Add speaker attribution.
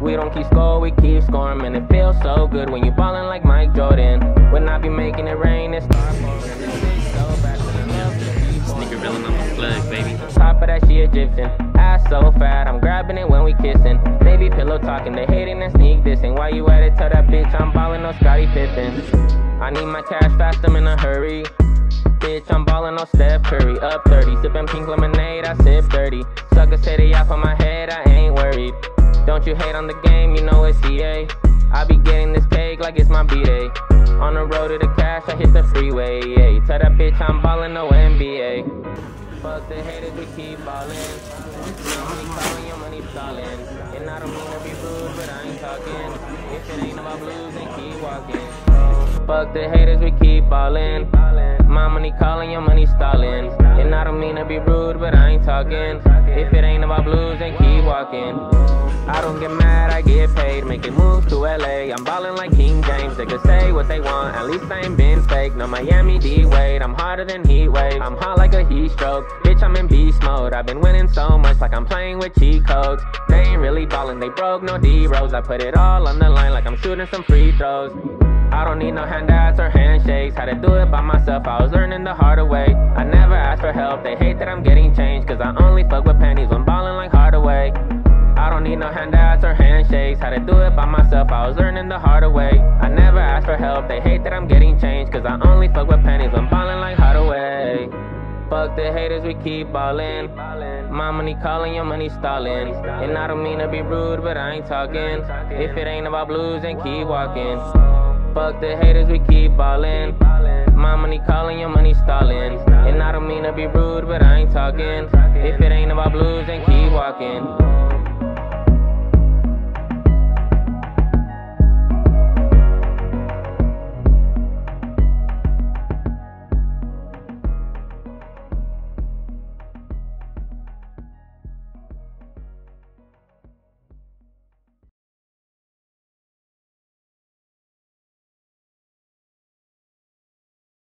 Speaker 1: We don't keep score, we keep scoring, and It feels so good when you ballin' like Mike Jordan. When I be making it rain, it's start pouring. This bitch so bad, but I love to keep pouring.
Speaker 2: Sneaker villain on my plug, baby.
Speaker 1: Top of that, she Egyptian. Ass so fat, I'm grabbing it when we kissin'. Baby pillow talking, they hating and sneak dissing. Why you at it? Tell that bitch I'm ballin' no Scottie Pippen. I need my cash fast, I'm in a hurry. Bitch, I'm ballin' no Steph Curry. Up 30, sippin' pink lemonade, I sip 30. Sucker said he off on my head, I ain't worried. Don't you hate on the game, you know it's EA. Eh? I be getting this cake like it's my B-day. On the road to the cash, I hit the freeway. Yeah. Tell that bitch I'm ballin' no NBA. Fuck the haters, we keep ballin'. Money calling, your money stallin'. And I don't mean to be rude, but I ain't talking. If it ain't about blues, then keep walking. Fuck the haters, we keep ballin'. My money calling, your money stallin'. And To be rude, but I ain't talking. If it ain't about blues, then keep walking. I don't get mad, I get paid, making moves to LA. I'm ballin' like King James, they could say what they want, at least I ain't been fake. No Miami D Wade, I'm harder than heat wave. I'm hot like a heat stroke, bitch, I'm in beast mode. I've been winning so much, like I'm playing with cheat codes. They ain't really ballin', they broke no D Rose. I put it all on the line like I'm shooting some free throws. I don't need no handouts or handshakes. Had to do it by myself, I was learning the harder way. I never asked for help, they hate that I'm getting changed. Cause I only fuck with pennies when ballin' like Hardaway. I don't need no handouts or handshakes. Had to do it by myself, I was learning the harder way. I never asked for help, they hate that I'm getting changed. Cause I only fuck with pennies when ballin' like Hardaway. Fuck the haters, we keep ballin'. My money calling, your money stallin'. And I don't mean to be rude, but I ain't talking. If it ain't about blues, then keep walking. Fuck the haters, we keep ballin'. My money calling, your money stallin'. And I don't mean to be rude, but I ain't talking. If it ain't about blues, then keep walking.